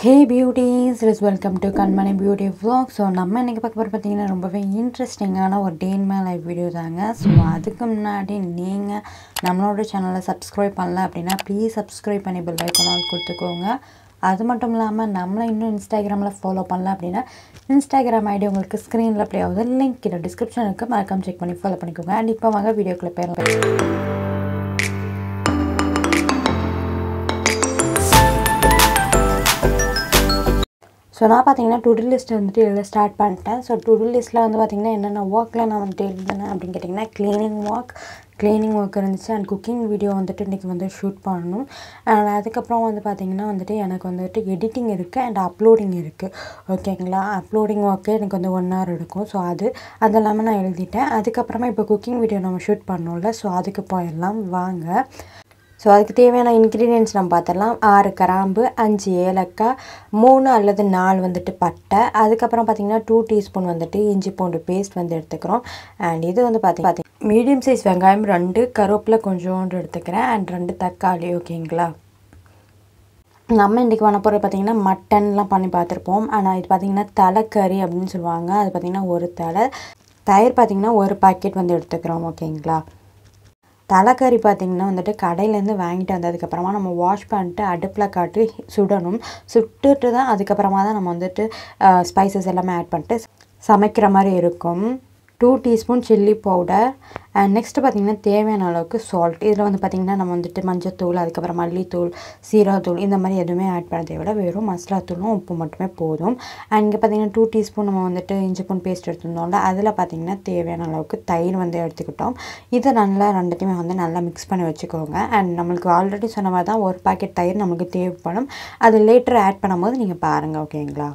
Hey beauties is welcome to Kanmani beauty vlog. So நம்ம இன்றைக்கி பார்க்க போகிற பார்த்தீங்கன்னா ரொம்பவே இன்ட்ரெஸ்டிங்கான ஒரு day in my life video தாங்க. ஸோ அதுக்கு முன்னாடி நீங்கள் நம்மளோட சேனலை சப்ஸ்கிரைப் பண்ணல அப்படின்னா ப்ளீஸ் சப்ஸ்கிரைப் பண்ணி பெல் ஐக்கானால் கொடுத்துக்கோங்க. அது மட்டும் இல்லாமல் நம்மளை இன்னும் இன்ஸ்டாகிராமில் ஃபாலோ பண்ணல அப்படின்னா இன்ஸ்டாகிராம் ஐடி உங்களுக்கு ஸ்க்ரீனில் அப்படியே ஆகுது லிங்க் கீழே டிஸ்கிரிப்ஷன் இருக்குது மறக்காம செக் பண்ணி ஃபாலோ பண்ணிக்கோங்க. அண்ட் இப்போ வாங்க வீடியோக்குள்ளே போயிடலாம். ஸோ நான் பார்த்தீங்கன்னா டுடே லிஸ்ட் வந்துட்டு எழுத ஸ்டார்ட் பண்ணிட்டேன். ஸோ டுடே லிஸ்ட்டில் வந்து பார்த்திங்கன்னா என்னென்ன ஒர்க்கில் நான் வந்துட்டு எழுதினேன் அப்படின்னு கேட்டிங்கன்னா க்ளீனிங் ஒர்க் க்ளீனிங் ஒர்க் இருந்துச்சு அண்ட் குக்கிங் வீடியோ வந்துட்டு இன்றைக்கி வந்து ஷூட் பண்ணணும். அண்ட் அதுக்கப்புறம் வந்து பார்த்திங்கன்னா வந்துட்டு எனக்கு வந்துட்டு எடிட்டிங் இருக்குது அண்ட் அப்லோடிங் இருக்குது ஓகேங்களா அப்லோடிங் ஒர்க்கு எனக்கு வந்து ஒன் ஹவர் எடுக்கும். ஸோ அது அது இல்லாமல் நான் எழுதிட்டேன். அதுக்கப்புறமா இப்போ குக்கிங் வீடியோ நம்ம ஷூட் பண்ணோம்ல ஸோ அதுக்கு போயிடலாம். வாங்க. ஸோ அதுக்கு தேவையான இன்க்ரீடியன்ஸ் நம்ம பார்த்துடலாம். ஆறு கிராம்பு அஞ்சு ஏலக்காய் மூணு அல்லது நாலு வந்துட்டு பட்டை. அதுக்கப்புறம் பார்த்திங்கன்னா டூ டீஸ்பூன் வந்துட்டு இஞ்சி பூண்டு பேஸ்ட் வந்து எடுத்துக்கிறோம். அண்ட் இது வந்து பார்த்திங்க மீடியம் சைஸ் வெங்காயம் ரெண்டு கருவேப்பிலை கொஞ்சோண்டு எடுத்துக்கிறேன். அண்ட் ரெண்டு தக்காளி ஓகேங்களா? நம்ம இன்றைக்கி பண்ண போகிறது பார்த்திங்கன்னா மட்டன்லாம் பண்ணி பார்த்துருப்போம். ஆனால் இது பார்த்திங்கன்னா தலைக்கறி அப்படின்னு சொல்லுவாங்க. அது பார்த்திங்கன்னா ஒரு தலை. தயிர் பார்த்திங்கன்னா ஒரு பாக்கெட் வந்து எடுத்துக்கிறோம் ஓகேங்களா? தலைக்கறி பார்த்திங்கன்னா வந்துட்டு கடையிலேருந்து வாங்கிட்டு வந்ததுக்கப்புறமா நம்ம வாஷ் பண்ணிட்டு அடுப்பில் காட்டி சுடணும். சுட்டுட்டு தான் அதுக்கப்புறமா தான் நம்ம வந்துட்டு ஸ்பைசஸ் எல்லாமே ஆட் பண்ணிட்டு சமைக்கிற மாதிரி இருக்கும். Two teaspoon chilli powder and next பார்த்திங்கன்னா தேவையான அளவுக்கு சால்ட் இதில் வந்து பார்த்திங்கன்னா நம்ம வந்துட்டு மஞ்சத்தூள் அதுக்கப்புறம் மல்லித்தூள் சீரகத்தூள் இந்த மாதிரி எதுவுமே ஆட் பண்ணதை விட வெறும் மசாலாத்தூளும் உப்பு மட்டுமே போதும். அண்ட் இங்கே பார்த்திங்கன்னா டூ டீஸ்பூன் நம்ம வந்துட்டு இஞ்சி பூன் பேஸ்ட் எடுத்துருந்தோம்ல அதில் பார்த்திங்கன்னா தேவையான அளவுக்கு தயிர் வந்து எடுத்துக்கிட்டோம். இதை நல்லா ரெண்டுத்தையுமே வந்து நல்லா மிக்ஸ் பண்ணி வச்சுக்கோங்க. அண்ட் நம்மளுக்கு ஆல்ரெடி சொன்ன மாதிரி தான் ஒரு பாக்கெட் தயிர் நம்மளுக்கு தேவைப்படும். அது லேட்டர் ஆட் பண்ணும்போது நீங்கள் பாருங்கள் ஓகேங்களா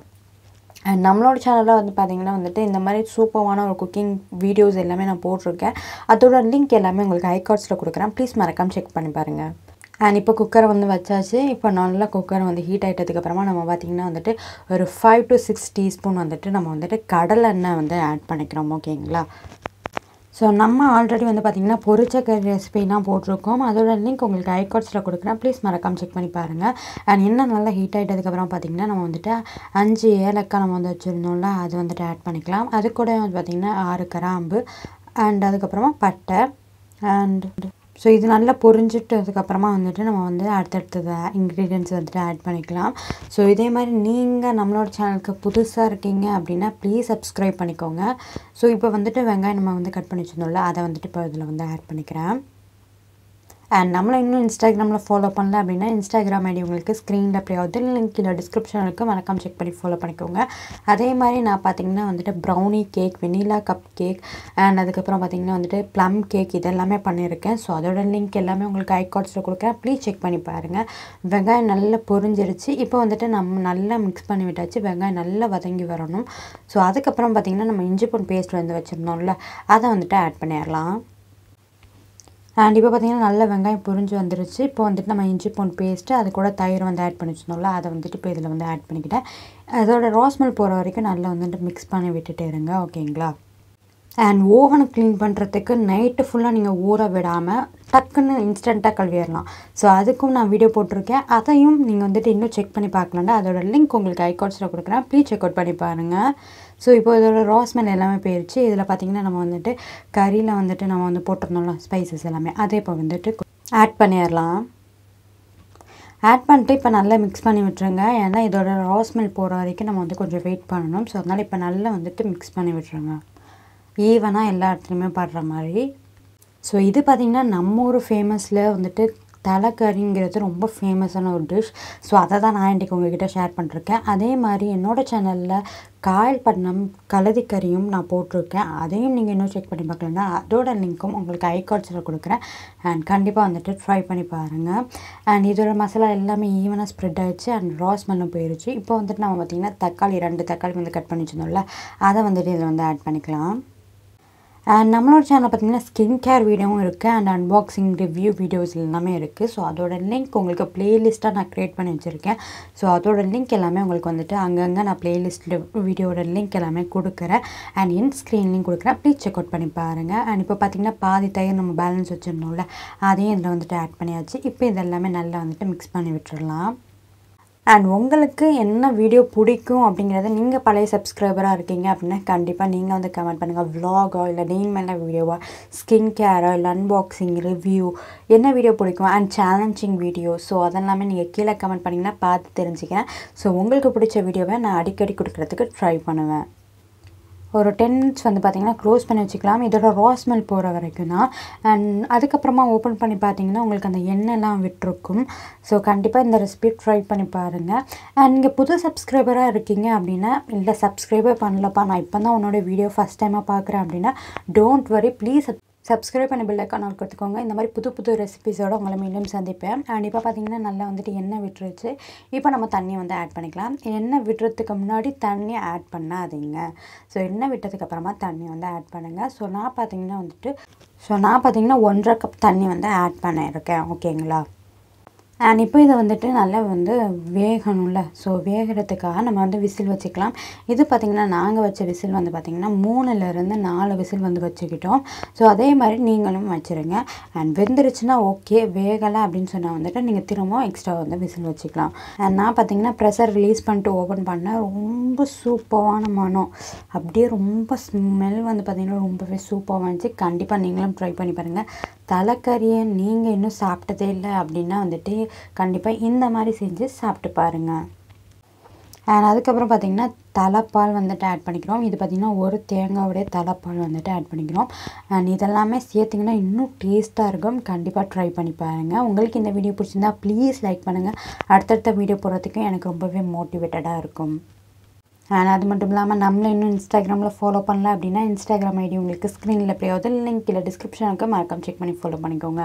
அண்ட் நம்மளோட சேனலில் வந்து பார்த்திங்கன்னா வந்துட்டு இந்த மாதிரி சூப்பரான ஒரு குக்கிங் வீடியோஸ் எல்லாமே நான் போட்டிருக்கேன். அதோட லிங்க் எல்லாமே உங்களுக்கு ஐகார்ட்ஸில் கொடுக்குறேன். ப்ளீஸ் மறக்காமல் செக் பண்ணி பாருங்கள் அண்ட் இப்போ குக்கரை வந்து வச்சாச்சு. இப்போ நல்லா குக்கர் வந்து ஹீட் ஆகிட்டதுக்கப்புறமா நம்ம பார்த்திங்கன்னா வந்துட்டு ஒரு ஃபைவ் டு சிக்ஸ் டீஸ்பூன் வந்துட்டு நம்ம வந்துட்டு கடலெண்ணெய் வந்து ஆட் பண்ணிக்கிறோம். ஓகேங்களா ஸோ நம்ம ஆல்ரெடி வந்து பார்த்திங்கன்னா பொரிச்சக்கறி ரெசிபிலாம் போட்டிருக்கோம். அதோட லிங்க் உங்களுக்கு ஐகாட்ஸில் கொடுக்குறேன். ப்ளீஸ் மறக்காமல் செக் பண்ணி பாருங்கள் அண்ட் என்ன நல்லா ஹீட் ஆகிட்டதுக்கப்புறம் பார்த்திங்கன்னா நம்ம வந்துட்டு அஞ்சு ஏலக்காய் நம்ம வந்து வச்சுருந்தோம்ல அது வந்துட்டு ஆட் பண்ணிக்கலாம். அது கூட வந்து பார்த்திங்கன்னா ஆறு கிராம்பு அண்ட் அதுக்கப்புறமா பட்டை அண்ட் ஸோ இது நல்லா பொரிஞ்சிட்டதுக்கப்புறமா வந்துட்டு நம்ம வந்து அடுத்தடுத்தது இன்க்ரீடியன்ஸ் வந்துட்டு ஆட் பண்ணிக்கலாம். ஸோ இதே மாதிரி நீங்கள் நம்மளோட சேனலுக்கு புதுசாக இருக்கீங்க அப்படின்னா ப்ளீஸ் சப்ஸ்கிரைப் பண்ணிக்கோங்க. ஸோ இப்போ வந்துட்டு வெங்காயம் நம்ம வந்து கட் பண்ணி வச்சுருந்தோம்ல அதை வந்துட்டு இப்போ இதில் வந்து ஆட் பண்ணிக்கிறேன். அண்ட் நம்மளை இன்னும் இன்ஸ்டாகிராமில் ஃபாலோ பண்ணல அப்படின்னா இன்ஸ்டாகிராம் ஐடி உங்களுக்கு ஸ்க்ரீனில் அப்படியே ஆகுது லிங்க் கீழே டிஸ்கிரிப்ஷன் இருக்குது மறக்காம செக் பண்ணி ஃபாலோ பண்ணிக்கோங்க. அதே மாதிரி நான் பார்த்தீங்கன்னா வந்துட்டு brownie cake vanilla cupcake and அதுக்கப்புறம் பார்த்தீங்கன்னா வந்துட்டு ப்ளம் கேக் இதெல்லாமே பண்ணியிருக்கேன். ஸோ அதோட லிங்க் எல்லாமே உங்களுக்கு ஐகார்ட்ஸில் கொடுக்குறேன். ப்ளீஸ் செக் பண்ணி பாருங்கள் வெங்காயம் நல்லா பொரிஞ்சிருச்சு. இப்போ வந்துட்டு நம்ம நல்லா மிக்ஸ் பண்ணி விட்டாச்சு. வெங்காயம் நல்லா வதங்கி வரணும். ஸோ அதுக்கப்புறம் பார்த்திங்கன்னா நம்ம இஞ்சி பூண்டு பேஸ்ட் வந்து வச்சுருந்தோம்ல அதை வந்துட்டு ஆட் பண்ணிடலாம். அண்ட் இப்போ பார்த்திங்கன்னா நல்ல வெங்காயம் புரிஞ்சு வந்துருச்சு. இப்போ வந்துட்டு நம்ம இஞ்சி பூண்டு பேஸ்ட்டு அது கூட தயிர் வந்து ஆட் பண்ணி வச்சுருந்தோம்ல அதை வந்துட்டு இப்போ இதில் வந்து ஆட் பண்ணிக்கிட்டேன். அதோட ரோஸ்மெல் போகிற வரைக்கும் நல்லா வந்துட்டு மிக்ஸ் பண்ணி விட்டுட்டு இருங்க ஓகேங்களா? அண்ட் ஓவனை க்ளீன் பண்ணுறதுக்கு நைட்டு ஃபுல்லாக நீங்கள் ஊற விடாமல் டக்குன்னு இன்ஸ்டண்ட்டாக கழுவிடலாம். ஸோ அதுக்கும் நான் வீடியோ போட்டிருக்கேன். அதையும் நீங்கள் வந்துட்டு இன்னும் செக் பண்ணி பார்க்கலாண்டா அதோட லிங்க் உங்களுக்கு ஐகாட்ஸில் கொடுக்குறேன். ப்ளீஸ் செக் அவுட் பண்ணி பாருங்கள் ஸோ இப்போ இதோட ரோஸ்மெல் எல்லாமே போயிடுச்சு இதில் பார்த்திங்கன்னா நம்ம வந்துட்டு கறியில் வந்துட்டு நம்ம வந்து போட்டிருந்தோம்ல ஸ்பைசஸ் எல்லாமே. அதை இப்போ வந்துட்டு ஆட் பண்ணிடலாம். ஆட் பண்ணிட்டு இப்போ நல்லா மிக்ஸ் பண்ணி விட்டுருங்க. ஏன்னா இதோட ரோஸ்மெல் போகிற வரைக்கும் நம்ம வந்து கொஞ்சம் வெயிட் பண்ணணும். ஸோ அதனால் இப்போ நல்லா வந்துட்டு மிக்ஸ் பண்ணி விட்டுருங்க. ஈவனாக எல்லா இடத்துலையுமே படுற மாதிரி. ஸோ இது பார்த்திங்கன்னா நம்ம ஊர் ஃபேமஸில் வந்துட்டு தலைக்கறிங்கிறது ரொம்ப ஃபேமஸான ஒரு டிஷ் ஸோ அதை தான் நான் இன்றைக்கி உங்ககிட்ட ஷேர் பண்ணிருக்கேன். அதே மாதிரி என்னோடய சேனலில் காயல்பட்டினம் கலதிக்கறியும் நான் போட்டிருக்கேன். அதையும் நீங்கள் இன்னும் செக் பண்ணி பார்க்கலன்னா அதோட லிங்க்கும் உங்களுக்கு ஐ கார்ட்ஸில் கொடுக்குறேன். அண்ட் கண்டிப்பாக வந்துட்டு ட்ரை பண்ணி பாருங்கள் அண்ட் இதோட மசாலா எல்லாமே ஈவனாக ஸ்ப்ரெட் ஆகிடுச்சு அண்ட் ராஸ் ஸ்மெல்லும் போயிடுச்சு இப்போ வந்துட்டு நம்ம பார்த்திங்கன்னா தக்காளி ரெண்டு தக்காளி வந்து கட் பண்ணி வச்சுருந்தோம்ல அதை வந்துட்டு இதில் வந்து ஆட் பண்ணிக்கலாம். அண்ட் நம்மளோட சேனலில் பார்த்தீங்கன்னா ஸ்கின் கேர் வீடியோவும் இருக்குது அண்ட் அன்பாக்சிங் ரிவ்யூ வீடியோஸ் எல்லாமே இருக்குது ஸோ அதோட லிங்க் உங்களுக்கு ப்ளேலிஸ்ட்டாக நான் க்ரியேட் பண்ணி வச்சுருக்கேன். ஸோ அதோட லிங்க் எல்லாமே உங்களுக்கு வந்துட்டு அங்கங்கே நான் ப்ளேலிஸ்ட்டில் வீடியோட லிங்க் எல்லாமே கொடுக்குறேன். அண்ட் இன் ஸ்க்ரீன் லிங்க் கொடுக்குறேன். ப்ளீஸ் செக் அவுட் பண்ணி பாருங்கள் அண்ட் இப்போ பார்த்தீங்கன்னா பாதி தயிர் நம்ம பேலன்ஸ் வச்சுருந்தோம்ல அதையும் இதில் வந்துட்டு ஆட் பண்ணியாச்சு. இப்போ இதெல்லாமே நல்லா வந்துட்டு மிக்ஸ் பண்ணி விட்டுடலாம் அண்ட் உங்களுக்கு என்ன வீடியோ பிடிக்கும் அப்படிங்கிறத நீங்கள் பழைய சப்ஸ்கிரைபராக இருக்கீங்க அப்படின்னா கண்டிப்பாக நீங்கள் வந்து கமெண்ட் பண்ணுங்கள் விலாகோ இல்லை டெயின் மேல வீடியோவா ஸ்கின் கேரோ இல்லை அன்பாக்சிங் ரிவ்யூ என்ன வீடியோ பிடிக்கும்? அண்ட் சேலஞ்சிங் வீடியோ ஸோ அதெல்லாமே நீங்கள் கீழே கமெண்ட் பண்ணிங்கன்னா பார்த்து தெரிஞ்சுக்கிறேன். ஸோ உங்களுக்கு பிடிச்ச வீடியோவை நான் அடிக்கடி கொடுக்குறதுக்கு ட்ரை பண்ணுவேன். ஒரு டென் மினிட்ஸ் வந்து பார்த்திங்கன்னா க்ளோஸ் பண்ணி வச்சுக்கலாம். இதோட ரா ஸ்மெல் போகிற வரைக்கும் தான் அண்ட் அதுக்கப்புறமா ஓப்பன் பண்ணி பார்த்தீங்கன்னா உங்களுக்கு அந்த எண்ணெய்லாம் விட்டுருக்கும். ஸோ கண்டிப்பாக இந்த ரெசிபி ட்ரை பண்ணி பாருங்கள் அண்ட் நீங்கள் புது சப்ஸ்கிரைபராக இருக்கீங்க அப்படின்னா இல்லை சப்ஸ்கிரைபே பண்ணலப்பா நான் இப்போ தான் உன்னோட வீடியோ ஃபஸ்ட் டைமாக பார்க்குறேன் அப்படின்னா டோன்ட் வரி ப்ளீஸ் சப்ஸ்கிரைப் பண்ண பெல் ஐக்கான் ஆல் கொடுத்துக்கோங்க. இந்த மாதிரி புது புது ரெசிபிஸோடு உங்களை மீண்டும் சந்திப்பேன். அண்ட் இப்போ பார்த்தீங்கன்னா நல்லா வந்துட்டு எண்ணெய் விட்டுருச்சு. இப்போ நம்ம தண்ணி வந்து ஆட் பண்ணிக்கலாம். எண்ணெய் விடுறதுக்கு முன்னாடி தண்ணி ஆட் பண்ணாதீங்க. ஸோ எண்ணெய் விட்டதுக்கப்புறமா தண்ணி வந்து ஆட் பண்ணுங்கள் ஸோ நான் பார்த்தீங்கன்னா வந்துட்டு ஸோ நான் பார்த்தீங்கன்னா ஒன்றரை கப் தண்ணி வந்து ஆட் பண்ணியிருக்கேன். ஓகேங்களா அண்ட் இப்போ இதை வந்துட்டு நல்லா வந்து வேகணும்ல. ஸோ வேகிறதுக்காக நம்ம வந்து விசில் வச்சுக்கலாம். இது பார்த்திங்கன்னா நாங்கள் வச்ச விசில் வந்து பார்த்திங்கன்னா மூணுலேருந்து நாலு விசில் வந்து வச்சுக்கிட்டோம். ஸோ அதே மாதிரி நீங்களும் வச்சுருங்க. அண்ட் வெந்துருச்சுன்னா ஓகே வேகலை அப்படின்னு சொன்னால் வந்துட்டு நீங்கள் திரும்பவும் எக்ஸ்ட்ரா வந்து விசில் வச்சுக்கலாம். அண்ட் நான் பார்த்திங்கன்னா ப்ரெஷர் ரிலீஸ் பண்ணிட்டு ஓப்பன் பண்ணேன் ரொம்ப சூப்பரான மனம். அப்படியே ரொம்ப ஸ்மெல் வந்து பார்த்திங்கன்னா ரொம்பவே சூப்பராக இருந்துச்சு. கண்டிப்பாக நீங்களும் ட்ரை பண்ணி பாருங்கள் தலைக்கறியை நீங்கள் இன்னும் சாப்பிட்டதே இல்லை அப்படின்னா வந்துட்டு கண்டிப்பாக இந்த மாதிரி செஞ்சு சாப்பிட்டு பாருங்கள் அண்ட் அதுக்கப்புறம் பார்த்திங்கன்னா தலைப்பால் வந்துட்டு ஆட் பண்ணிக்கிறோம். இது பார்த்திங்கன்னா ஒரு தேங்காவுடைய தலைப்பால் வந்துட்டு ஆட் பண்ணிக்கிறோம். அண்ட் இதெல்லாமே சேர்த்திங்கன்னா இன்னும் டேஸ்ட்டாக இருக்கும். கண்டிப்பாக ட்ரை பண்ணி பாருங்கள் உங்களுக்கு இந்த வீடியோ பிடிச்சிருந்தா ப்ளீஸ் லைக் பண்ணுங்கள் அடுத்தடுத்த வீடியோ போடுறதுக்கும் எனக்கு ரொம்பவே மோட்டிவேட்டடாக இருக்கும். அண்ட் அது மட்டும் இல்லாமல் நம்மளை இன்னும் இன்ஸ்டாகிராமில் ஃபாலோ பண்ணல அப்படின்னா இன்ஸ்டாகிராம் ஐடி உங்களுக்கு ஸ்க்ரீனில் எப்படியாவது லிங்க் இல்லை டிஸ்கிரிப்ஷனுக்கு மறக்காம செக் பண்ணி ஃபாலோ பண்ணிக்கோங்க.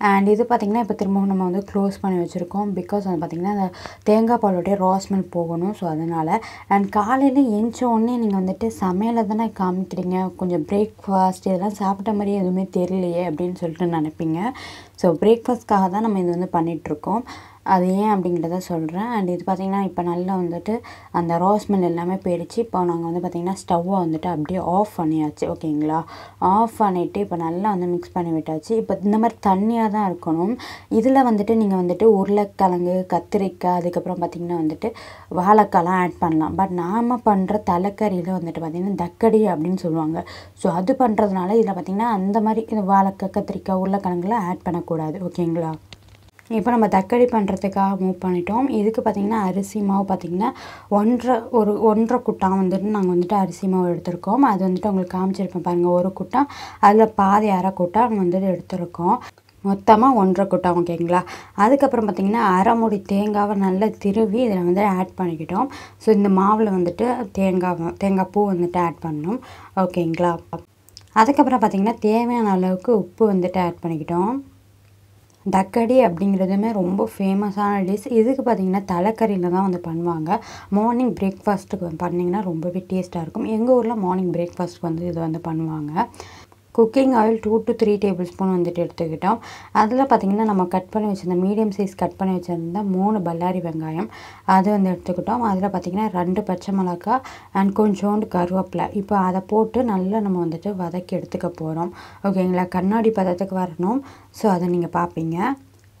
அண்ட் இது பார்த்திங்கன்னா இப்போ திரும்பவும் நம்ம வந்து க்ளோஸ் பண்ணி வச்சுருக்கோம். பிகாஸ் வந்து பார்த்திங்கன்னா அந்த தேங்காய் பாலோடைய ராஸ்மெல் போகணும். ஸோ அதனால் அண்ட் காலையில் எழுந்த உடனே நீங்கள் வந்துட்டு சமையலை தானே காமிக்கிறீங்க. கொஞ்சம் பிரேக்ஃபாஸ்ட் இதெல்லாம் சாப்பிட்ட மாதிரி எதுவுமே தெரியலையே அப்படின்னு சொல்லிட்டு நினைப்பீங்க. ஸோ பிரேக்ஃபாஸ்ட்காக தான் நம்ம இது வந்து பண்ணிகிட்ருக்கோம் அது ஏன் அப்படிங்கிறத சொல்கிறேன் அண்ட் இது பார்த்திங்கன்னா இப்போ நல்லா வந்துட்டு அந்த ரோஸ் மில் எல்லாமே போயிடுச்சு. இப்போ நாங்கள் வந்து பார்த்திங்கன்னா ஸ்டவ்வை வந்துட்டு அப்படியே ஆஃப் பண்ணியாச்சு. ஓகேங்களா ஆஃப் பண்ணிவிட்டு இப்போ நல்லா வந்து மிக்ஸ் பண்ணி விட்டாச்சு. இப்போ இந்த மாதிரி தண்ணியாக தான் இருக்கணும். இதில் வந்துட்டு நீங்கள் வந்துட்டு உருளைக்கிழங்கு கத்திரிக்காய் அதுக்கப்புறம் பார்த்திங்கன்னா வந்துட்டு வாழைக்காய்லாம் ஆட் பண்ணலாம். பட் நாம் பண்ணுற தலைக்கறியில் வந்துட்டு பார்த்திங்கன்னா தக்கடி அப்படின்னு சொல்லுவாங்க. ஸோ அது பண்ணுறதுனால இதில் பார்த்திங்கன்னா அந்த மாதிரி வாழைக்காய் கத்திரிக்காய் உருளைக்கிழங்குலாம் ஆட் பண்ணக்கூடாது. ஓகேங்களா இப்போ நம்ம தக்காளி பண்ணுறதுக்காக மூவ் பண்ணிட்டோம். இதுக்கு பார்த்திங்கன்னா அரிசி மாவு பார்த்திங்கன்னா ஒன்றரை ஒரு ஒன்றரை குட்டான் வந்துட்டு நாங்கள் வந்துட்டு அரிசி மாவு எடுத்திருக்கோம். அது வந்துட்டு உங்களுக்கு காமிச்சிருப்பேன் பாருங்கள் ஒரு குட்டான் அதில் பாதி அரை குட்டான் வந்துட்டு எடுத்திருக்கோம். மொத்தமாக ஒன்றரை குட்டம் ஓகேங்களா? அதுக்கப்புறம் பார்த்திங்கன்னா அரை மூடி தேங்காவை நல்லா திருவி இதில் வந்து ஆட் பண்ணிக்கிட்டோம். ஸோ இந்த மாவில் வந்துட்டு தேங்காய் தேங்காய் பூ வந்துட்டு ஆட் பண்ணணும் ஓகேங்களா? அதுக்கப்புறம் பார்த்திங்கன்னா தேவையான அளவுக்கு உப்பு வந்துட்டு ஆட் பண்ணிக்கிட்டோம். தக்கடி அப்படிங்கிறதுமே ரொம்ப ஃபேமஸான டிஷ் இதுக்கு பார்த்திங்கன்னா தலைக்கறியில் தான் வந்து பண்ணுவாங்க. மார்னிங் பிரேக்ஃபாஸ்ட்டுக்கு பண்ணிங்கன்னா ரொம்பவே டேஸ்ட்டாக இருக்கும். எங்கள் ஊரில் மார்னிங் பிரேக்ஃபாஸ்ட்டுக்கு வந்து இது வந்து பண்ணுவாங்க. Cooking oil two to three tablespoon வந்துட்டு எடுத்துக்கிட்டோம். அதில் பார்த்திங்கன்னா நம்ம கட் பண்ணி வச்சுருந்த மீடியம் சைஸ் கட் பண்ணி வச்சுருந்தா மூணு பல்லாரி வெங்காயம் அது வந்து எடுத்துக்கிட்டோம். அதில் பார்த்திங்கன்னா ரெண்டு பச்சை மிளகா அண்ட் கொஞ்சோண்டு கருவேப்பிலை. இப்போ அதை போட்டு நல்லா நம்ம வந்துட்டு வதக்கி எடுத்துக்க போகிறோம் ஓகேங்களா கண்ணாடி பதத்துக்கு வரணும். ஸோ அதை நீங்கள் பார்ப்பீங்க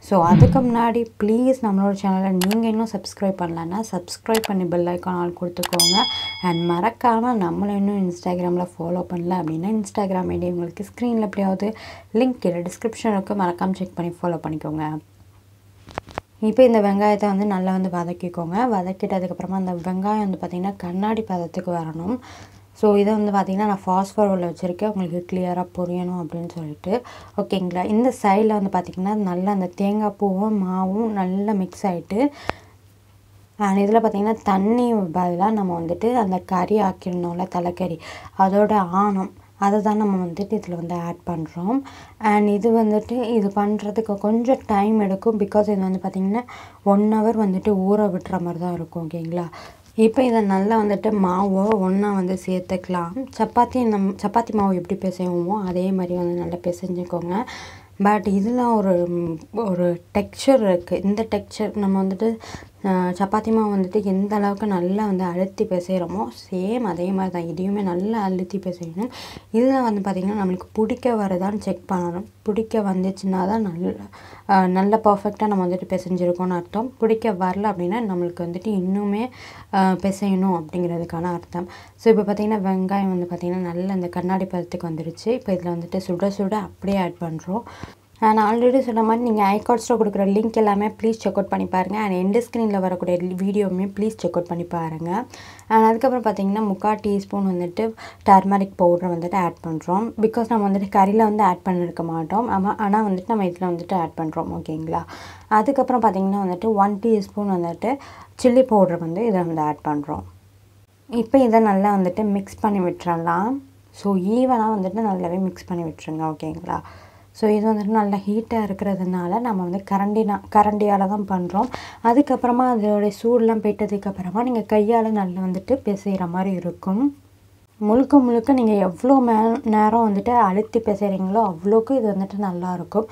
ஸோ அதுக்கு முன்னாடி ப்ளீஸ் நம்மளோட சேனலை நீங்கள் இன்னும் சப்ஸ்கிரைப் பண்ணலன்னா சப்ஸ்கிரைப் பண்ணி பெல் ஐக்கான் ஆள் கொடுத்துக்கோங்க. அண்ட் மறக்காமல் நம்மளை இன்னும் இன்ஸ்டாகிராமில் ஃபாலோ பண்ணல அப்படின்னா இன்ஸ்டாகிராம் ஐடி உங்களுக்கு ஸ்க்ரீனில் எப்படியாவது லிங்க் கீழே டிஸ்கிரிப்ஷன் இருக்குது மறக்காமல் செக் பண்ணி ஃபாலோ பண்ணிக்கோங்க. இப்போ இந்த வெங்காயத்தை வந்து நல்லா வந்து வதக்கிக்கோங்க. வதக்கிட்டதுக்கப்புறமா அந்த வெங்காயம் வந்து பார்த்திங்கன்னா கண்ணாடி பதத்துக்கு வரணும். ஸோ இதை வந்து பார்த்திங்கன்னா நான் ஃபாஸ்ட் வச்சுருக்கேன். உங்களுக்கு கிளியராக புரியணும் அப்படின்னு சொல்லிட்டு. ஓகேங்களா இந்த சைடில் வந்து பார்த்திங்கன்னா நல்லா அந்த தேங்காய் பூவும் மாவும் நல்லா மிக்ஸ் ஆகிட்டு அண்ட் இதில் பார்த்திங்கன்னா தண்ணி பதிலாக நம்ம வந்துட்டு அந்த கறி ஆக்கிடணும்ல தலைக்கறி. அதோட ஆணம். அதை தான் நம்ம வந்துட்டு இதில் வந்து ஆட் பண்ணுறோம் அண்ட் இது வந்துட்டு இது பண்ணுறதுக்கு கொஞ்சம் டைம் எடுக்கும். பிகாஸ் இது வந்து பார்த்திங்கன்னா ஒன் ஹவர் வந்துட்டு ஊற விட்டுற மாதிரி தான் இருக்கும் ஓகேங்களா இப்போ இதை நல்லா வந்துட்டு மாவை ஒன்றா வந்து சேர்த்துக்கலாம். சப்பாத்தி நம் சப்பாத்தி மாவு எப்படி பிசைவோமோ அதே மாதிரி வந்து நல்லா பிசைஞ்சுக்கோங்க. பட் இதெல்லாம் ஒரு ஒரு டெக்ஸ்சர் இருக்குது இந்த டெக்ஸ்சர் நம்ம வந்துட்டு சப்பாத்தி மாவு வந்துட்டு எந்த அளவுக்கு நல்லா வந்து அழுத்தி பிசைகிறோமோ சேம் அதே மாதிரி தான் இதையுமே நல்லா அழுத்தி பிசையணும். இதில் வந்து பார்த்திங்கன்னா நம்மளுக்கு பிடிக்க வரதான்னு செக் பண்ணணும். பிடிக்க வந்துச்சுன்னா தான் நல்ல நல்ல பர்ஃபெக்டாக நம்ம வந்துட்டு பிசைஞ்சிருக்கோம்னு அர்த்தம். பிடிக்க வரல அப்படின்னா நம்மளுக்கு வந்துட்டு இன்னுமே பிசையணும் அப்படிங்கிறதுக்கான அர்த்தம். ஸோ இப்போ பார்த்திங்கன்னா வெங்காயம் வந்து பார்த்திங்கன்னா நல்ல இந்த கண்ணாடி பதத்துக்கு வந்துருச்சு. இப்போ இதில் வந்துட்டு சுட சுட அப்படியே ஆட் பண்ணுறோம் நான் ஆல்ரெடி சொன்ன மாதிரி நீங்கள் ஐகார்ட்ஸில் கொடுக்குற லிங்க் எல்லாமே ப்ளீஸ் செக் அவுட் பண்ணி பாருங்கள் அண்ட் எண்டு ஸ்க்ரீனில் வரக்கூடிய வீடியோவுமே ப்ளீஸ் செக் அவுட் பண்ணி பாருங்கள் அண்ட் அதுக்கப்புறம் பார்த்தீங்கன்னா முக்கால் டீஸ்பூன் வந்துட்டு டர்மரிக் பவுடர் வந்துட்டு ஆட் பண்ணுறோம் பிகாஸ் நம்ம வந்துட்டு கறியில் வந்து ஆட் பண்ணிருக்க மாட்டோம். ஆமாம் ஆனால் வந்துட்டு நம்ம இதில் வந்துட்டு ஆட் பண்ணுறோம் ஓகேங்களா அதுக்கப்புறம் பார்த்திங்கன்னா வந்துட்டு ஒன் டீஸ்பூன் வந்துட்டு சில்லி பவுடர் வந்து இதை வந்து ஆட் பண்ணுறோம் இப்போ இதை நல்லா வந்துட்டு மிக்ஸ் பண்ணி விட்டுறலாம். ஸோ ஈவனாக வந்துட்டு நல்லாவே மிக்ஸ் பண்ணி விட்டுருங்க. ஓகேங்களா ஸோ இது வந்துட்டு நல்லா ஹீட்டாக இருக்கிறதுனால நம்ம வந்து கரண்டினா கரண்டியால் தான் பண்ணுறோம் அதுக்கப்புறமா அதோடைய சூடெலாம் போயிட்டதுக்கப்புறமா நீங்கள் கையால் நல்லா வந்துட்டு பிசைகிற மாதிரி இருக்கும். முழுக்க முழுக்க நீங்கள் எவ்வளோ மே நேரம் வந்துட்டு அழுத்தி பிசைகிறீங்களோ அவ்வளோக்கு இது வந்துட்டு நல்லாயிருக்கும்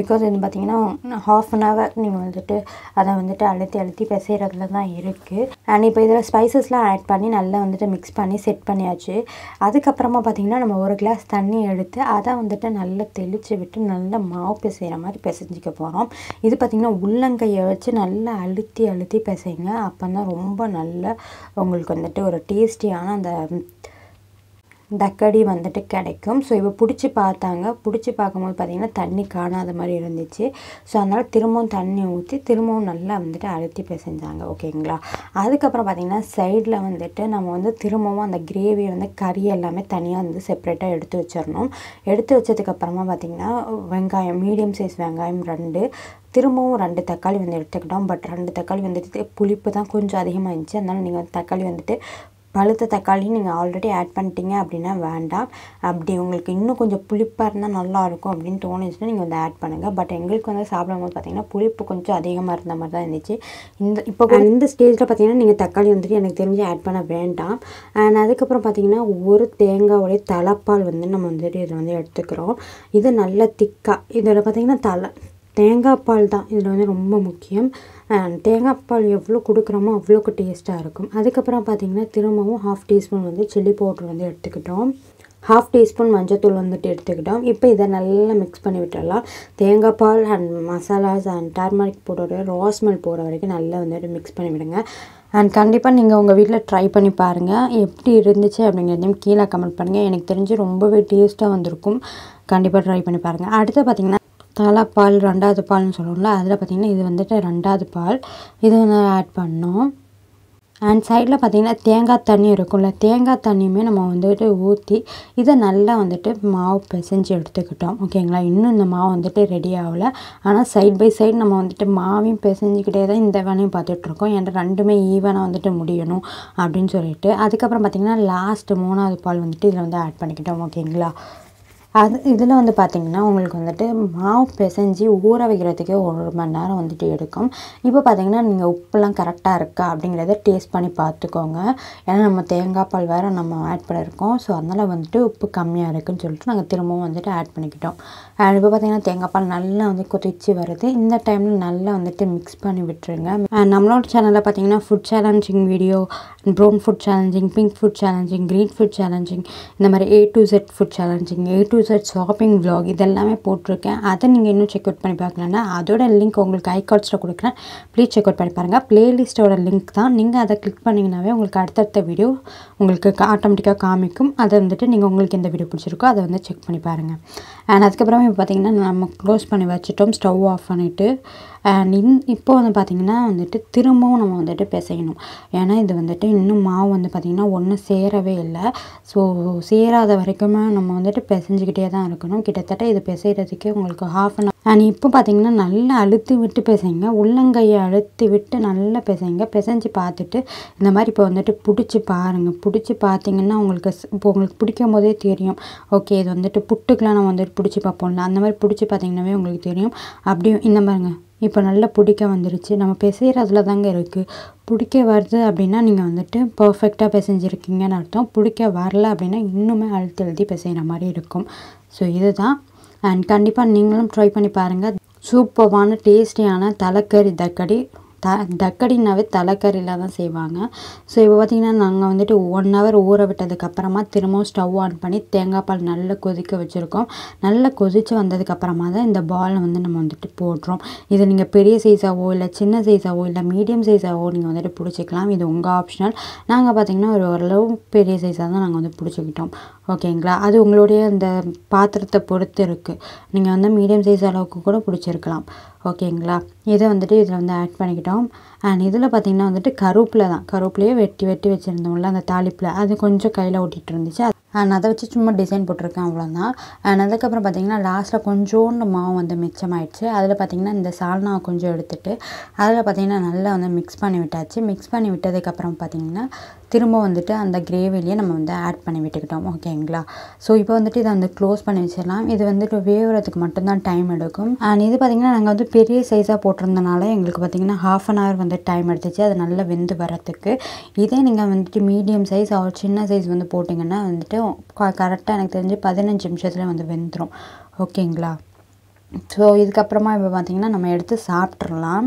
பிகாஸ் இது பார்த்திங்கன்னா ஹாஃப் அன் ஹவர் நீங்கள் வந்துட்டு அதை வந்துட்டு அழுத்தி அழுத்தி பிசைகிறதுல தான் இருக்குது அண்ட் இப்போ இதில் ஸ்பைசஸ்லாம் ஆட் பண்ணி நல்லா வந்துட்டு மிக்ஸ் பண்ணி செட் பண்ணியாச்சு. அதுக்கப்புறமா பார்த்திங்கன்னா நம்ம ஒரு கிளாஸ் தண்ணி எடுத்து அதை வந்துட்டு நல்லா தெளித்து விட்டு நல்லா மாவு பிசைகிற மாதிரி பிசைஞ்சிக்க போகிறோம் இது பார்த்திங்கன்னா உள்ளங்கையை வச்சு நல்லா அழுத்தி அழுத்தி பிசைங்க. அப்போ தான் ரொம்ப நல்ல உங்களுக்கு வந்துட்டு ஒரு டேஸ்டியான அந்த தக்கடி வந்துட்டு கிடைக்கும். ஸோ இப்போ பிடிச்சி பார்த்தாங்க. பிடிச்சி பார்க்கும்போது பார்த்திங்கன்னா தண்ணி காணாத மாதிரி இருந்துச்சு. ஸோ அதனால் திரும்பவும் தண்ணி ஊற்றி திரும்பவும் நல்லா வந்துட்டு அழுத்தி பிசைஞ்சாங்க. ஓகேங்களா அதுக்கப்புறம் பார்த்திங்கன்னா சைடில் வந்துட்டு நம்ம வந்து திரும்பவும் அந்த கிரேவி வந்து கறி எல்லாமே தனியாக வந்து செப்பரேட்டாக எடுத்து வச்சிடணும். எடுத்து வச்சதுக்கப்புறமா பார்த்திங்கன்னா வெங்காயம் மீடியம் சைஸ் வெங்காயம் ரெண்டு. திரும்பவும் ரெண்டு தக்காளி வந்து எடுத்துக்கிட்டோம். பட் ரெண்டு தக்காளி வந்துட்டு புளிப்பு தான் கொஞ்சம் அதிகமாக இருந்துச்சு அதனால் நீங்கள் தக்காளி வந்துட்டு பழுத்த தக்காளி நீங்கள் ஆல்ரெடி ஆட் பண்ணிட்டீங்க அப்படின்னா வேண்டாம். அப்படி உங்களுக்கு இன்னும் கொஞ்சம் புளிப்பாக இருந்தால் நல்லாயிருக்கும் அப்படின்னு தோணுச்சுன்னா நீங்கள் வந்து ஆட் பண்ணுங்கள் பட் எங்களுக்கு வந்து சாப்பிடும்போது பார்த்தீங்கன்னா புளிப்பு கொஞ்சம் அதிகமாக இருந்த மாதிரி தான் இருந்துச்சு. இந்த இப்போ இந்த ஸ்டேஜில் பார்த்தீங்கன்னா நீங்கள் தக்காளி வந்துட்டு எனக்கு தெரிஞ்சு ஆட் பண்ண வேண்டாம். அண்ட் அதுக்கப்புறம் பார்த்தீங்கன்னா ஒரு தேங்காயோடைய தலைப்பால் வந்து நம்ம வந்துட்டு இதில் வந்து எடுத்துக்கிறோம். இது நல்ல திக்காக இதில் பார்த்தீங்கன்னா தலை தேங்காய் பால் தான். இதில் வந்து ரொம்ப முக்கியம். தேங்காய் பால் எவ்வளோ கொடுக்குறோமோ அவ்வளோக்கு டேஸ்ட்டாக இருக்கும். அதுக்கப்புறம் பார்த்திங்கன்னா திரும்பவும் ஹாஃப் டீஸ்பூன் வந்து சில்லி பவுட்ரு வந்து எடுத்துக்கிட்டோம். ஹாஃப் டீஸ்பூன் மஞ்சத்தூள் வந்துட்டு எடுத்துக்கிட்டோம். இப்போ இதை நல்லா மிக்ஸ் பண்ணி விட்டுடலாம். தேங்காய் பால் and masalas and turmeric powder raw smell போகிற வரைக்கும் நல்லா வந்துட்டு மிக்ஸ் பண்ணி விடுங்க. அண்ட் கண்டிப்பாக நீங்கள் உங்கள் வீட்டில் ட்ரை பண்ணி பாருங்கள் எப்படி இருந்துச்சு அப்படிங்கிறதையும் கீழே கமெண்ட் பண்ணுங்கள் எனக்கு தெரிஞ்சு ரொம்பவே டேஸ்ட்டாக வந்திருக்கும். கண்டிப்பாக ட்ரை பண்ணி பாருங்கள் அடுத்து பார்த்திங்கன்னா தலைப்பால் ரெண்டாவது பால்னு சொல்லுவோம்ல அதில் பார்த்திங்கன்னா இது வந்துட்டு ரெண்டாவது பால். இது வந்து ஆட் பண்ணோம். அண்ட் சைடில் பார்த்திங்கன்னா தேங்காய் தண்ணி இருக்கும்ல தேங்காய் தண்ணியுமே நம்ம வந்துட்டு ஊற்றி இதை நல்லா வந்துட்டு மாவு பிசைஞ்சு எடுத்துக்கிட்டோம். ஓகேங்களா? இன்னும் இந்த மாவு வந்துட்டு ரெடி ஆகலை. ஆனால் சைட் பை சைடு நம்ம வந்துட்டு மாவையும் பிசைஞ்சிக்கிட்டே தான் இந்த வேலையும் பார்த்துட்ருக்கோம். ஏன்னா ரெண்டுமே ஈவனாக வந்துட்டு முடியணும் அப்படின்னு சொல்லிட்டு. அதுக்கப்புறம் பார்த்திங்கன்னா லாஸ்ட்டு மூணாவது பால் வந்துட்டு இதில் வந்து ஆட் பண்ணிக்கிட்டோம். ஓகேங்களா? அது இதில் வந்து பார்த்திங்கன்னா உங்களுக்கு வந்துட்டு மாவு பிசைஞ்சு ஊற வைக்கிறதுக்கே ஒரு மணி நேரம் வந்துட்டு எடுக்கும். இப்போ பார்த்திங்கன்னா நீங்கள் உப்புலாம் கரெக்டாக இருக்கா அப்படிங்கிறத டேஸ்ட் பண்ணி பார்த்துக்கோங்க. ஏன்னா நம்ம தேங்காய் பால் வேறு நம்ம ஆட் பண்ணியிருக்கோம். ஸோ அதனால் வந்துட்டு உப்பு கம்மியாக இருக்குதுன்னு சொல்லிட்டு நாங்கள் திரும்பவும் வந்துட்டு ஆட் பண்ணிக்கிட்டோம். அண்ட் இப்போ பார்த்திங்கன்னா தேங்காய் பால் நல்லா வந்து கொதிச்சு வருது. இந்த டைமில் நல்லா வந்துட்டு மிக்ஸ் பண்ணி விட்டுருங்க. நம்மளோட சேனலில் பார்த்திங்கன்னா food challenging video brown food challenging pink food challenging green food challenging இந்த மாதிரி A to Z food challenging A to Z shopping vlog இதெல்லாமே போட்டிருக்கேன். அதை நீங்கள் இன்னும் செக் அவுட் பண்ணி பார்க்கலன்னா அதோட லிங்க் உங்களுக்கு ஐகார்ட்ஸில் கொடுக்குறேன். ப்ளீஸ் செக் அவுட் பண்ணி பாருங்கள் ப்ளேலிஸ்ட்டோட லிங்க் தான். நீங்கள் அதை கிளிக் பண்ணிங்கனாவே உங்களுக்கு அடுத்தடுத்த வீடியோ உங்களுக்கு ஆட்டோமேட்டிக்காக காமிக்கும். அதை வந்துட்டு நீங்கள் உங்களுக்கு எந்த வீடியோ பிடிச்சிருக்கோ அதை வந்து செக் பண்ணி பாருங்கள் அண்ட் அதுக்கப்புறமே இப்போ பார்த்தீங்கன்னா நம்ம க்ளோஸ் பண்ணி வச்சுட்டோம். ஸ்டவ் ஆஃப் பண்ணிவிட்டு அண்ட் இன் இப்போ வந்து பார்த்திங்கன்னா வந்துட்டு திரும்பவும் நம்ம வந்துட்டு பிசையணும். ஏன்னா இது வந்துட்டு இன்னும் மாவு வந்து பார்த்திங்கன்னா ஒன்றும் சேரவே இல்லை. ஸோ சேராத வரைக்குமே நம்ம வந்துட்டு பிசைஞ்சிக்கிட்டே தான் இருக்கணும். கிட்டத்தட்ட இது பிசைகிறதுக்கே உங்களுக்கு ஹாஃப் அன் அண்ட் இப்போ பார்த்தீங்கன்னா நல்லா அழுத்தி விட்டு பிசைங்க. உள்ளங்கையை அழுத்தி விட்டு நல்லா பிசைங்க. பிசைஞ்சு பார்த்துட்டு இந்த மாதிரி இப்போ வந்துட்டு பிடிச்சி பாருங்கள் பிடிச்சி பார்த்தீங்கன்னா உங்களுக்கு இப்போ உங்களுக்கு பிடிக்கும் போதே தெரியும். ஓகே இது வந்துட்டு புட்டுக்கெலாம் நம்ம வந்துட்டு பிடிச்சி பார்ப்போம்ல. அந்த மாதிரி பிடிச்சி பார்த்தீங்கன்னாவே உங்களுக்கு தெரியும். அப்படியும் இந்த மாதிரிங்க இப்போ நல்லா பிடிக்க வந்துருச்சு. நம்ம பிசைகிறதுல தாங்க இருக்குது பிடிக்க வருது அப்படின்னா நீங்கள் வந்துட்டு பர்ஃபெக்டாக பிசைஞ்சிருக்கீங்கன்னு அர்த்தம். பிடிக்க வரல அப்படின்னா இன்னுமே அழுத்தி எழுதி பிசைகிற மாதிரி இருக்கும். ஸோ இதுதான். அண்ட் கண்டிப்பாக நீங்களும் ட்ரை பண்ணி பாருங்கள் சூப்பர்வான டேஸ்டியான தலைக்கறி தக்கடி த டக்கடினாவே தலைக்கறியில் தான் செய்வாங்க. ஸோ இப்போ பார்த்திங்கன்னா நாங்கள் வந்துட்டு ஒன் ஹவர் ஊற விட்டதுக்கப்புறமா திரும்பவும் ஸ்டவ் ஆன் பண்ணி தேங்காய் பால் நல்லா கொதிக்க வச்சுருக்கோம். நல்லா கொதித்து வந்ததுக்கப்புறமா தான் இந்த பாலை வந்து நம்ம வந்துட்டு போடுறோம். இது நீங்கள் பெரிய சைஸாவோ இல்லை சின்ன சைஸாவோ இல்லை மீடியம் சைஸாவோ நீங்கள் வந்துட்டு பிடிச்சிக்கலாம். இது உங்கள் ஆப்ஷனல் நாங்கள் பார்த்திங்கன்னா ஒரு ஓரளவு பெரிய சைஸாக தான் நாங்கள் வந்து பிடிச்சிக்கிட்டோம். ஓகேங்களா? அது உங்களுடைய அந்த பாத்திரத்தை பொறுத்து இருக்குது நீங்கள் வந்து மீடியம் சைஸ் அளவுக்கு கூட பிடிச்சிருக்கலாம். ஓகேங்களா? இதை வந்துட்டு இதில் வந்து ஆட் பண்ணிக்கிட்டோம். அண்ட் இதில் பார்த்திங்கன்னா வந்துட்டு கருவேப்பிலை தான். கருவேப்பிலையே வெட்டி வெட்டி வச்சுருந்தோம்ல அந்த தாளிப்பில். அது கொஞ்சம் கையில் ஓட்டிகிட்டு இருந்துச்சு. அண்ட் அதை வச்சு சும்மா டிசைன் போட்டிருக்கேன் அவ்வளோதான் அண்ட் அதுக்கப்புறம் பார்த்திங்கன்னா லாஸ்ட்டில் கொஞ்சோண்டு மாவு வந்து மிச்சமாயிடுச்சு. அதில் பார்த்திங்கன்னா இந்த சால்னா கொஞ்சம் எடுத்துட்டு அதில் பார்த்திங்கன்னா நல்லா வந்து மிக்ஸ் பண்ணி விட்டாச்சு. மிக்ஸ் பண்ணி விட்டதுக்கப்புறம் பார்த்திங்கன்னா திரும்ப வந்துட்டு அந்த கிரேவிலையே நம்ம வந்து ஆட் பண்ணி விட்டுக்கிட்டோம். ஓகேங்களா ஸோ இப்போ வந்துட்டு இதை வந்து க்ளோஸ் பண்ணி வச்சிடலாம். இது வந்துட்டு வேகிறதுக்கு மட்டும்தான் டைம் எடுக்கும். அண்ட் இது பார்த்திங்கன்னா நாங்கள் வந்து பெரிய சைஸாக போட்டிருந்தனால எங்களுக்கு பார்த்திங்கன்னா ஹாஃப் அன் ஹவர் வந்து டைம் எடுத்துச்சு. அது நல்லா வெந்து வரத்துக்கு இதே நீங்கள் வந்துட்டு மீடியம் சைஸ் அவர் சின்ன சைஸ் வந்து போட்டிங்கன்னா வந்துட்டு கரெக்டாக எனக்கு தெரிஞ்சு பதினஞ்சு நிமிஷத்தில் வந்து வெந்துடும் ஓகேங்களா ஸோ இதுக்கப்புறமா இப்போ பார்த்திங்கன்னா நம்ம எடுத்து சாப்பிட்றலாம்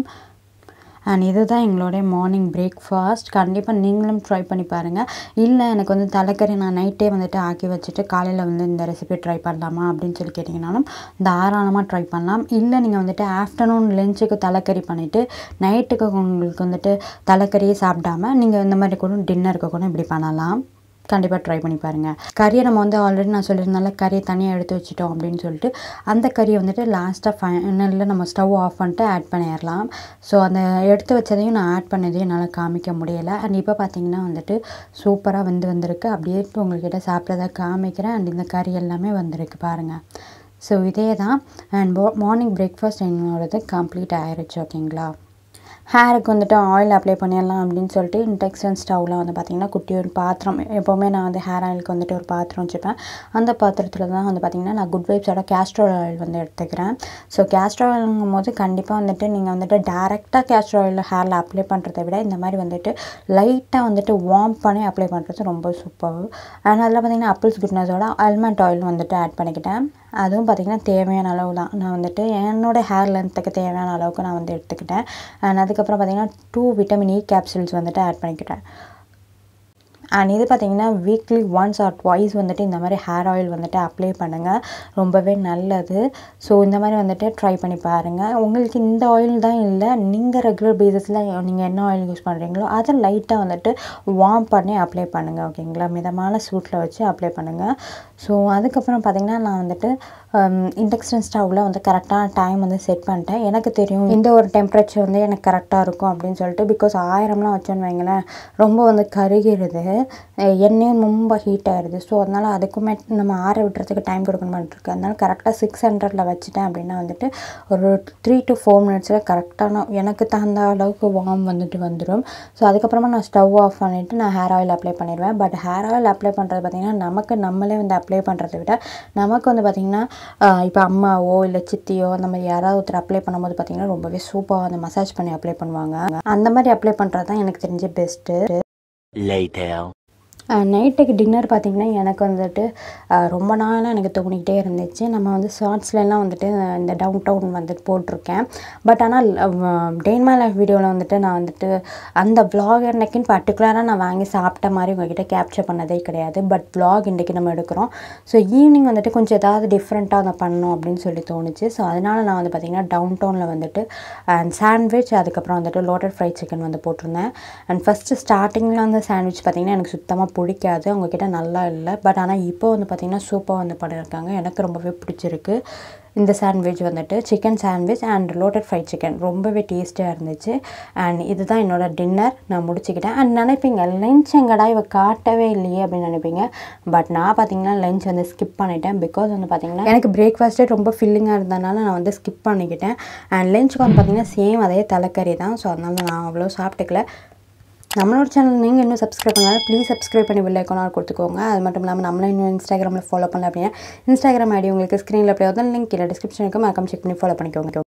அண்ட் இதுதான் எங்களுடைய மார்னிங் பிரேக்ஃபாஸ்ட் கண்டிப்பாக நீங்களும் ட்ரை பண்ணி பாருங்கள் இல்லை எனக்கு வந்து தலைக்கறி நான் நைட்டே வந்துட்டு ஆக்கி வச்சுட்டு காலையில் வந்து இந்த ரெசிபி ட்ரை பண்ணலாமா அப்படின்னு சொல்லி கேட்டிங்கனாலும் தாராளமாக ட்ரை பண்ணலாம். இல்லை நீங்கள் வந்துட்டு ஆஃப்டர்நூன் லஞ்சுக்கு தலைக்கறி பண்ணிவிட்டு நைட்டுக்கு உங்களுக்கு வந்துட்டு தலைக்கறியே சாப்பிடாம நீங்கள் இந்த மாதிரி கூட டின்னருக்கு கூட இப்படி பண்ணலாம். கண்டிப்பாக ட்ரை பண்ணி பாருங்கள் கறியை நம்ம வந்து ஆல்ரெடி நான் சொல்லியிருந்தால கறியை தனியாக எடுத்து வச்சுட்டோம் அப்படின்னு சொல்லிட்டு அந்த கறியை வந்துட்டு லாஸ்ட்டாக ஃபைனலில் நம்ம ஸ்டவ் ஆஃப் பண்ணிட்டு ஆட் பண்ணிடலாம். ஸோ அந்த எடுத்து வச்சதையும் நான் ஆட் பண்ணதையும் என்னால் காமிக்க முடியலை. அண்ட் இப்போ பார்த்தீங்கன்னா வந்துட்டு சூப்பராக வந்து வந்திருக்கு. அப்படியே இப்போ உங்கள்கிட்ட சாப்பிட்றதா காமிக்கிறேன். அண்ட் இந்த கறி எல்லாமே வந்திருக்கு பாருங்கள் ஸோ இதே தான் அண்ட் மார்னிங் பிரேக்ஃபாஸ்ட் என்னோடது கம்ப்ளீட் ஆயிடுச்சு ஓகேங்களா ஹேருக்கு வந்துட்டு ஆயில் அப்ளை பண்ணிடலாம் அப்படின்னு சொல்லிட்டு இன்டெக்ஷன் ஸ்டவ்வில் வந்து பார்த்திங்கன்னா குட்டி ஒரு பாத்திரம். எப்போவுமே நான் வந்து ஹேர் ஆயிலுக்கு வந்துட்டு ஒரு பாத்திரம் வச்சுப்பேன். அந்த பாத்திரத்தில் தான் வந்து பார்த்திங்கன்னா நான் குட் வைப்ஸோட கேஸ்ட்ரோல் ஆயில் வந்து எடுத்துக்கிறேன். ஸோ கேஸ்ட்ரோல் ஆயிலுங்கும் போது கண்டிப்பாக வந்துட்டு நீங்கள் வந்துட்டு டேரெக்டாக கேஸ்ட்ரோல் ஆயில் ஹேரில் அப்ளை பண்ணுறதை விட இந்த மாதிரி வந்துட்டு லைட்டாக வந்துட்டு வார்ம் பண்ணி அப்ளை பண்ணுறது ரொம்ப சூப்பர் அண்ட் அதில் பார்த்திங்கன்னா அப்பிள்ஸ் குட்னஸோட ஆல்மண்ட் ஆயில் வந்துட்டு ஆட் பண்ணிக்கிட்டேன். அதுவும் பார்த்திங்கன்னா தேவையான அளவு தான். நான் வந்துட்டு என்னோடய ஹேர் லென்த்துக்கு தேவையான அளவுக்கு நான் வந்து எடுத்துக்கிட்டேன். அண்ட் அதுக்கப்புறம் பார்த்திங்கன்னா டூ விட்டமின் இ கேப்சூல்ஸ் வந்துட்டு ஆட் பண்ணிக்கிட்டேன். அண்ட் இது பார்த்திங்கன்னா வீக்லி ஒன்ஸ் ஆர் ட்வைஸ் வந்துட்டு இந்த மாதிரி ஹேர் ஆயில் வந்துட்டு அப்ளை பண்ணுங்கள் ரொம்பவே நல்லது. ஸோ இந்த மாதிரி வந்துட்டு ட்ரை பண்ணி பாருங்கள் உங்களுக்கு இந்த ஆயில் தான் இல்லை நீங்கள் ரெகுலர் பேசிஸில் நீங்கள் என்ன ஆயில் யூஸ் பண்ணுறீங்களோ அதை லைட்டாக வந்துட்டு வார்ம் பண்ணி அப்ளை பண்ணுங்கள் ஓகேங்களா மிதமான சூட்டில் வச்சு அப்ளை பண்ணுங்கள் ஸோ அதுக்கப்புறம் பார்த்திங்கன்னா நான் வந்துட்டு இண்டக்ஷன் ஸ்டவ்வில் வந்து கரெக்டான டைம் வந்து செட் பண்ணிட்டேன். எனக்கு தெரியும் இந்த ஒரு டெம்பரேச்சர் வந்து எனக்கு கரெக்டாக இருக்கும் அப்படின்னு சொல்லிட்டு பிகாஸ் ஆயிரம்லாம் வச்சோன்னு வைங்களேன் ரொம்ப வந்து கருகிறது எண்ணெயும் ரொம்ப ஹீட் ஆகிடுது ஸோ அதனால் அதுக்குமே நம்ம ஆற விட்டுறதுக்கு டைம் கொடுக்கணுமாட்டிருக்கு அதனால் கரெக்டாக சிக்ஸ் ஹண்ட்ரடில் வச்சுட்டேன் அப்படின்னா வந்துட்டு ஒரு த்ரீ டு ஃபோர் மினிட்ஸில் கரெக்டான எனக்கு தகுந்த அளவுக்கு வார்ம் வந்துட்டு வந்துடும் ஸோ அதுக்கப்புறமா நான் ஸ்டவ் ஆஃப் பண்ணிவிட்டு நான் ஹேர் ஆயில் அப்ளை பண்ணிடுவேன் பட் ஹேர் ஆயில் அப்ளை பண்ணுறது பார்த்திங்கன்னா நமக்கு நம்மளே வந்து அப்ளை பண்ணுறதை விட நமக்கு வந்து பார்த்திங்கன்னா இப்போ அம்மாவோ இல்லை சித்தியோ அந்த மாதிரி யாராவது ஒருத்தர் அப்ளை பண்ணும்போது பார்த்திங்கன்னா ரொம்பவே சூப்பராக வந்து மசாஜ் பண்ணி அப்ளை பண்ணுவாங்க. அந்த மாதிரி அப்ளை பண்ணுறது தான் எனக்கு தெரிஞ்ச பெஸ்ட்டு நைட்டுக்கு டின்னர் பார்த்திங்கன்னா எனக்கு வந்துட்டு ரொம்ப நாளாக எனக்கு தோணிக்கிட்டே இருந்துச்சு. நம்ம வந்து ஷார்ட்ஸ்லாம் வந்துட்டு இந்த டவுன் டவுன் வந்துட்டு போட்டிருக்கேன். பட் ஆனால் டெய்ன்மா லைஃப் வீடியோவில் வந்துட்டு நான் வந்துட்டு அந்த ப்ளாக் அன்னைக்குன்னு பர்டிகுலராக நான் வாங்கி சாப்பிட்ட மாதிரி உங்ககிட்ட கேப்சர் பண்ணதே கிடையாது. பட் ப்ளாக் இன்றைக்கி நம்ம எடுக்கிறோம். ஸோ ஈவினிங் வந்துட்டு கொஞ்சம் ஏதாவது டிஃப்ரெண்ட்டாக அதை பண்ணணும் அப்படின்னு சொல்லி தோணுச்சு. ஸோ அதனால் நான் வந்து பார்த்திங்கன்னா டவுன் டவுனில் வந்துட்டு அண்ட் சாண்ட்விச் அதுக்கப்புறம் வந்துட்டு லோட்டட் ஃப்ரைட் சிக்கன் வந்து போட்டிருந்தேன். அண்ட் ஃபஸ்ட்டு ஸ்டார்டிங்கில் அந்த சாண்ட்விச் பார்த்திங்கன்னா எனக்கு சுத்தமாக பிடிக்காது அவங்கக்கிட்ட நல்லா இல்லை. பட் ஆனால் இப்போ வந்து பார்த்திங்கன்னா சூப்பராக வந்து பண்ணியிருக்காங்க எனக்கு ரொம்பவே பிடிச்சிருக்கு. இந்த சாண்ட்விச் வந்துட்டு chicken sandwich and loaded fried chicken. ரொம்பவே டேஸ்ட்டாக இருந்துச்சு. அண்ட் இதுதான் என்னோடய டின்னர். நான் முடிச்சுக்கிட்டேன். அண்ட் நினைப்பீங்க லஞ்ச் எங்கடா இவ காட்டவே இல்லையே அப்படின்னு நினைப்பீங்க. பட் நான் பார்த்தீங்கன்னா லஞ்ச் வந்து ஸ்கிப் பண்ணிட்டேன். பிகாஸ் வந்து பார்த்திங்கன்னா எனக்கு பிரேக்ஃபாஸ்ட்டே ரொம்ப ஃபில்லிங்காக இருந்தனால நான் வந்து ஸ்கிப் பண்ணிக்கிட்டேன். அண்ட் லஞ்சுக்கு வந்து பார்த்தீங்கன்னா சேம் அதே தலைக்கறி தான். ஸோ அதனால நான் அவ்வளோ சாப்பிட்டுக்கல. நம்மளோட சேனல் நீங்கள் இன்னும் சப்ஸ்கிரைப் பண்ணாலும் ப்ளீஸ் சப்ஸ்கிரைப் பண்ணி பெல் ஐக்கானாக கொடுத்துக்கோங்க. அது மட்டும் இல்லாமல் நம்மளும் இன்னும் இன்ஸ்டாகிராமில் ஃபாலோ பண்ணல அப்படின்னா இன்ஸ்டாகிராம் ஐடி உங்களுக்கு ஸ்க்ரீனில் அப்படியே வந்து லிங்க் இல்லை டிஸ்கிரிப்ஷனுக்கு மறக்காம செக் பண்ணி ஃபாலோ பண்ணிக்கோங்க.